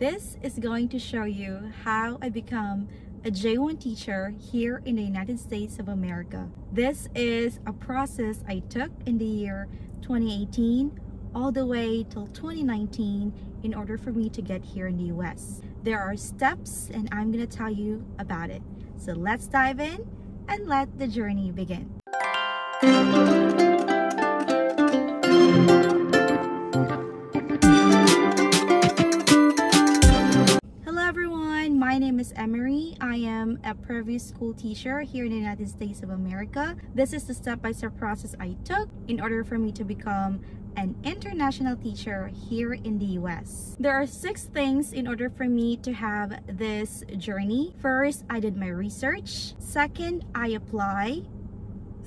This is going to show you how I become a J1 teacher here in the United States of America. This is a process I took in the year 2018 all the way till 2019 in order for me to get here in the US. There are steps and I'm gonna tell you about it. So let's dive in and let the journey begin. Previous school teacher here in the United States of America. This is the step-by-step -step process I took in order for me to become an international teacher here in the US. There are six things in order for me to have this journey. First, I did my research. Second, I apply.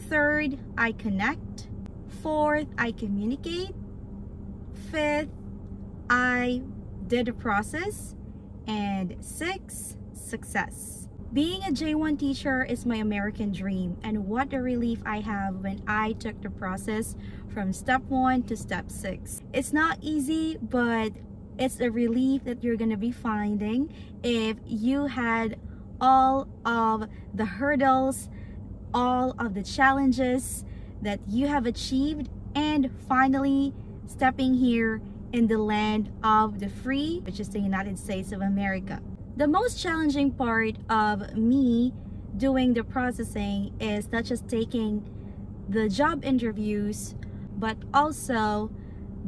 Third, I connect. Fourth, I communicate. Fifth, I did a process. And six, success. Being a J1 teacher is my American dream and what a relief I have when I took the process from step 1 to step 6. It's not easy but it's a relief that you're gonna be finding if you had all of the hurdles, all of the challenges that you have achieved and finally stepping here in the land of the free, which is the United States of America. The most challenging part of me doing the processing is not just taking the job interviews, but also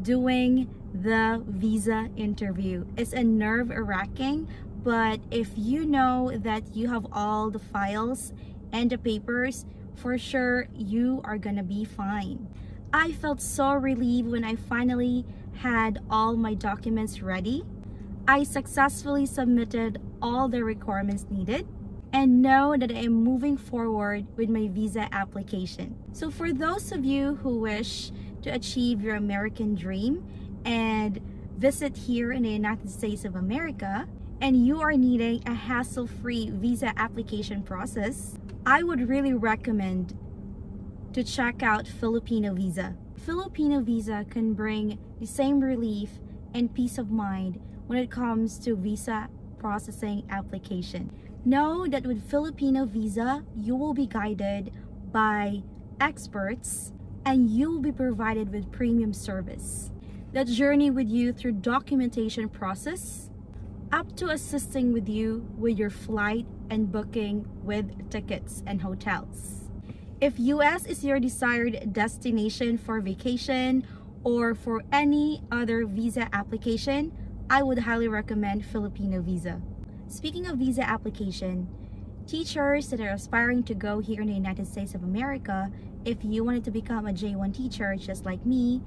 doing the visa interview. It's a nerve wracking, but if you know that you have all the files and the papers, for sure you are gonna be fine. I felt so relieved when I finally had all my documents ready I successfully submitted all the requirements needed and know that I am moving forward with my visa application. So for those of you who wish to achieve your American dream and visit here in the United States of America, and you are needing a hassle-free visa application process, I would really recommend to check out Filipino Visa. Filipino Visa can bring the same relief and peace of mind when it comes to visa processing application. Know that with Filipino visa, you will be guided by experts and you will be provided with premium service that journey with you through documentation process up to assisting with you with your flight and booking with tickets and hotels. If US is your desired destination for vacation or for any other visa application, I would highly recommend Filipino Visa. Speaking of visa application, teachers that are aspiring to go here in the United States of America, if you wanted to become a J1 teacher just like me,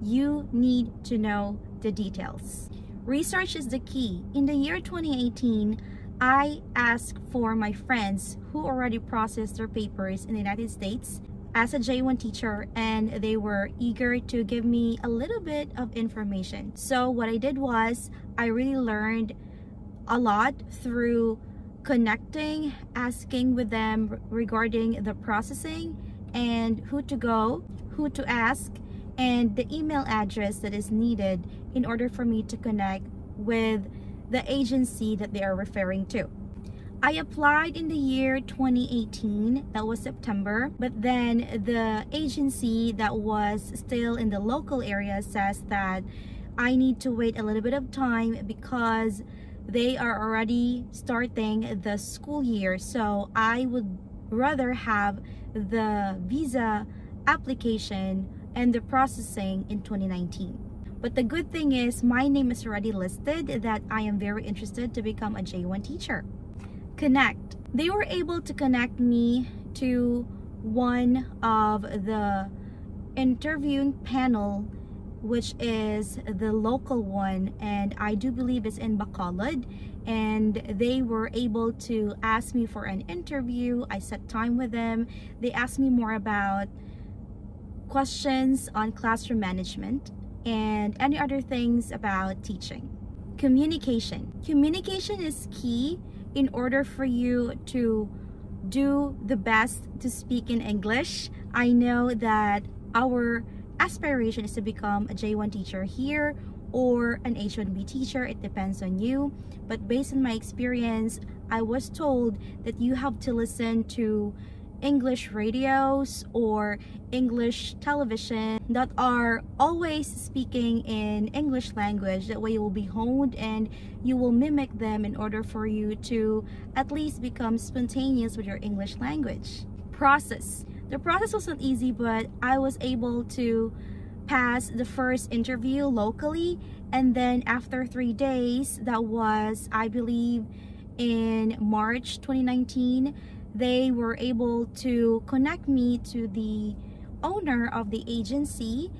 you need to know the details. Research is the key. In the year 2018, I asked for my friends who already processed their papers in the United States as a J1 teacher and they were eager to give me a little bit of information. So what I did was I really learned a lot through connecting, asking with them regarding the processing and who to go, who to ask, and the email address that is needed in order for me to connect with the agency that they are referring to. I applied in the year 2018, that was September, but then the agency that was still in the local area says that I need to wait a little bit of time because they are already starting the school year. So I would rather have the visa application and the processing in 2019. But the good thing is my name is already listed that I am very interested to become a J1 teacher connect. They were able to connect me to one of the interviewing panel which is the local one and I do believe it's in Bacolod and they were able to ask me for an interview. I set time with them. They asked me more about questions on classroom management and any other things about teaching. Communication. Communication is key in order for you to do the best to speak in English. I know that our aspiration is to become a J1 teacher here or an H1B teacher. It depends on you. But based on my experience, I was told that you have to listen to English radios or English television that are always speaking in English language. That way you will be honed and you will mimic them in order for you to at least become spontaneous with your English language. Process. The process wasn't easy, but I was able to pass the first interview locally and then after three days, that was, I believe, in March 2019, they were able to connect me to the owner of the agency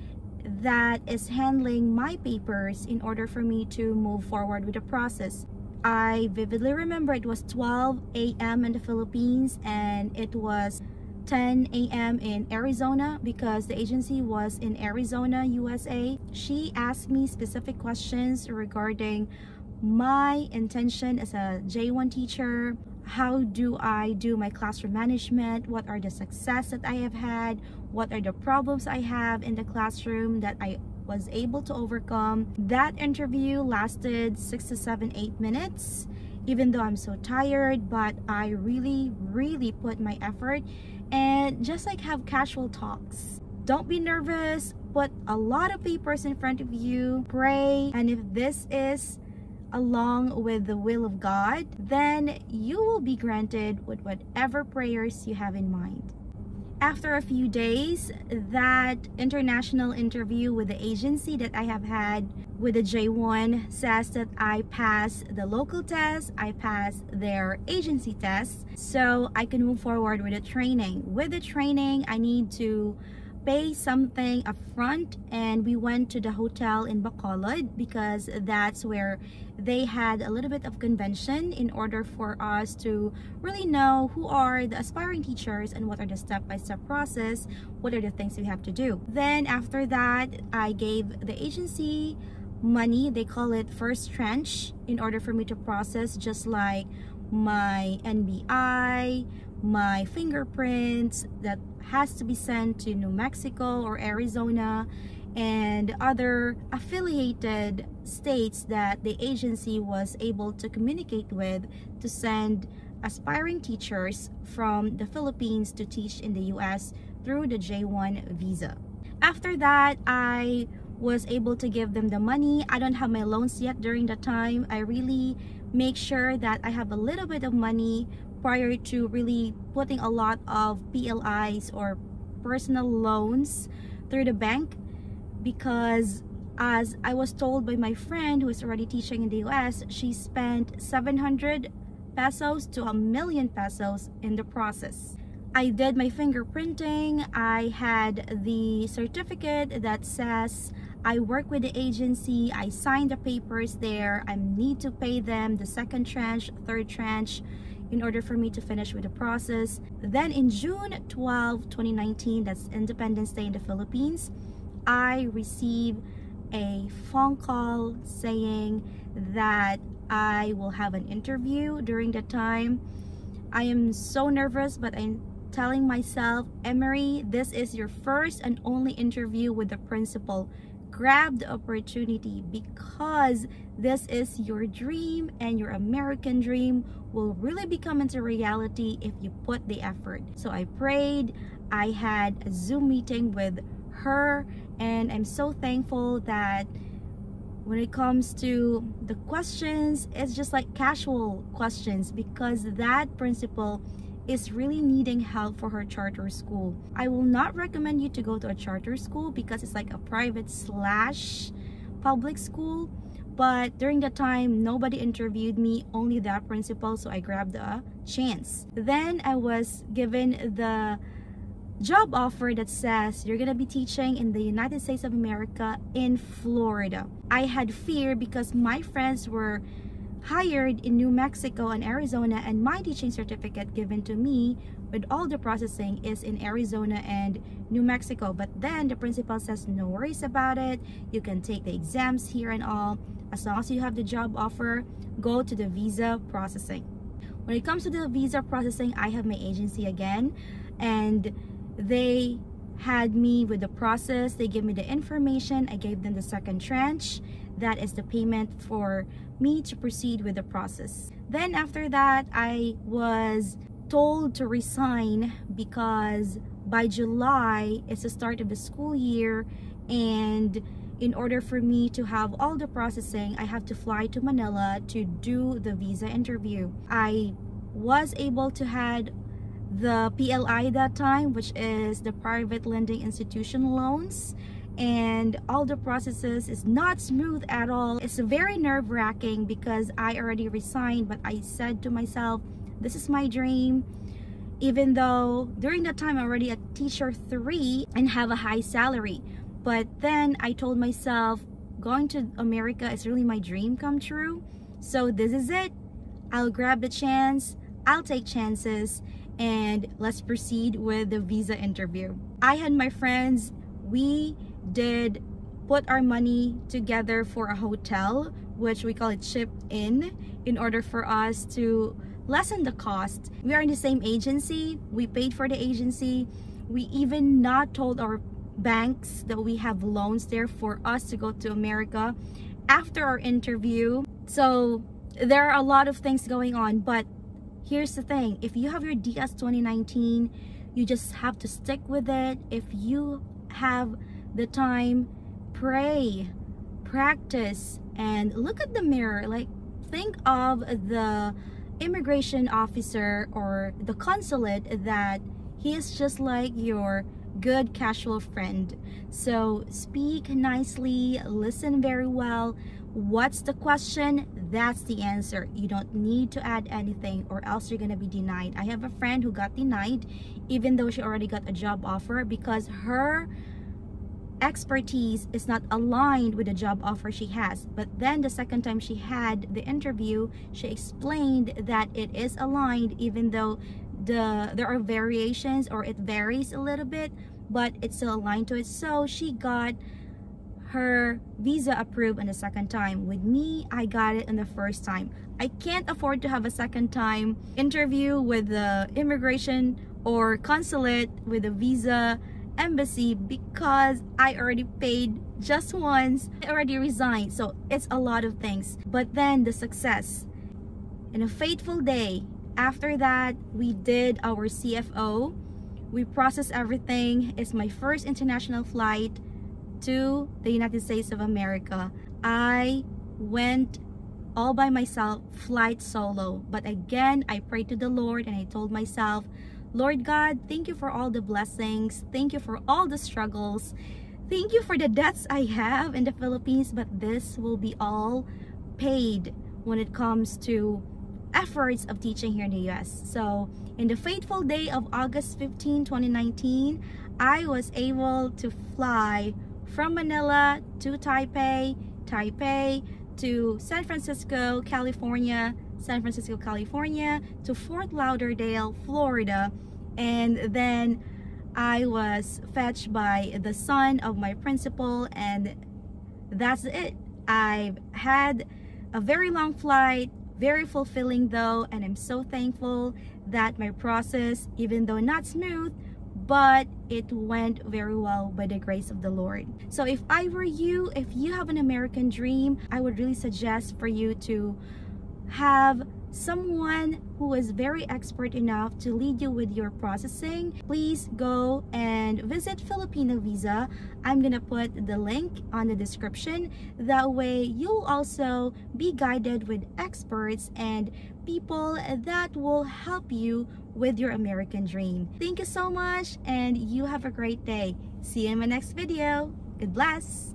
that is handling my papers in order for me to move forward with the process. I vividly remember it was 12 a.m. in the Philippines and it was 10 a.m. in Arizona because the agency was in Arizona, USA. She asked me specific questions regarding my intention as a J1 teacher, how do I do my classroom management, what are the success that I have had, what are the problems I have in the classroom that I was able to overcome. That interview lasted six to seven, eight minutes even though I'm so tired but I really really put my effort. And just like have casual talks. Don't be nervous. Put a lot of papers in front of you. Pray. And if this is along with the will of God, then you will be granted with whatever prayers you have in mind. After a few days, that international interview with the agency that I have had with the J1 says that I passed the local test, I passed their agency test, so I can move forward with the training. With the training, I need to pay something upfront and we went to the hotel in Bacolod because that's where they had a little bit of convention in order for us to really know who are the aspiring teachers and what are the step-by-step -step process what are the things we have to do. Then after that I gave the agency money they call it first tranche in order for me to process just like my NBI my fingerprints that has to be sent to New Mexico or Arizona and other affiliated states that the agency was able to communicate with to send aspiring teachers from the Philippines to teach in the US through the J1 visa. After that, I was able to give them the money. I don't have my loans yet during the time. I really make sure that I have a little bit of money prior to really putting a lot of PLIs or personal loans through the bank because as I was told by my friend who is already teaching in the US, she spent 700 pesos to a million pesos in the process. I did my fingerprinting. I had the certificate that says I work with the agency. I signed the papers there. I need to pay them the second tranche, third tranche in order for me to finish with the process. Then in June 12, 2019, that's Independence Day in the Philippines, I received a phone call saying that I will have an interview during that time. I am so nervous, but I'm telling myself, Emmary, this is your first and only interview with the principal grab the opportunity because this is your dream and your American dream will really become into reality if you put the effort. So I prayed, I had a Zoom meeting with her and I'm so thankful that when it comes to the questions, it's just like casual questions because that principal is really needing help for her charter school. I will not recommend you to go to a charter school because it's like a private slash public school. But during that time, nobody interviewed me, only that principal, so I grabbed a chance. Then I was given the job offer that says you're gonna be teaching in the United States of America in Florida. I had fear because my friends were hired in New Mexico and Arizona and my teaching certificate given to me with all the processing is in Arizona and New Mexico. But then the principal says no worries about it. You can take the exams here and all. As long as you have the job offer go to the visa processing. When it comes to the visa processing I have my agency again and they had me with the process. They gave me the information. I gave them the second tranche that is the payment for me to proceed with the process. Then after that, I was told to resign because by July, it's the start of the school year and in order for me to have all the processing, I have to fly to Manila to do the visa interview. I was able to had the PLI that time, which is the private lending institution loans and all the processes is not smooth at all. It's very nerve-wracking because I already resigned but I said to myself, this is my dream. Even though during that time I'm already a teacher three and have a high salary. But then I told myself, going to America is really my dream come true. So this is it. I'll grab the chance. I'll take chances and let's proceed with the visa interview. I had my friends, we did put our money together for a hotel, which we call it chip in, in order for us to lessen the cost. We are in the same agency, we paid for the agency, we even not told our banks that we have loans there for us to go to America after our interview. So there are a lot of things going on, but here's the thing if you have your DS 2019 you just have to stick with it if you have the time pray practice and look at the mirror. Like think of the immigration officer or the consulate that he is just like your good casual friend. So speak nicely listen very well. What's the question? That's the answer. You don't need to add anything or else you're gonna be denied. I have a friend who got denied even though she already got a job offer because her expertise is not aligned with the job offer she has but then the second time she had the interview she explained that it is aligned even though the there are variations or it varies a little bit but it's still aligned to it so she got her visa approved on the second time. With me, I got it on the first time. I can't afford to have a second time interview with the immigration or consulate with the visa embassy because I already paid just once. I already resigned. So it's a lot of things. But then the success. In a fateful day, after that, we did our CFO. We processed everything. It's my first international flight to the United States of America. I went all by myself, flight solo. But again, I prayed to the Lord and I told myself, Lord God, thank you for all the blessings. Thank you for all the struggles. Thank you for the debts I have in the Philippines, but this will be all paid when it comes to efforts of teaching here in the US. So in the fateful day of August 15, 2019, I was able to fly from Manila to Taipei, Taipei to San Francisco, California, San Francisco, California to Fort Lauderdale, Florida. And then I was fetched by the son of my principal and that's it. I've had a very long flight, very fulfilling though, and I'm so thankful that my process, even though not smooth, but it went very well by the grace of the Lord. So if I were you, if you have an American dream, I would really suggest for you to have someone who is very expert enough to lead you with your processing, please go and visit Filipino Visa. I'm gonna put the link on the description. That way you'll also be guided with experts and people that will help you with your American dream. Thank you so much and you have a great day. See you in my next video. God bless.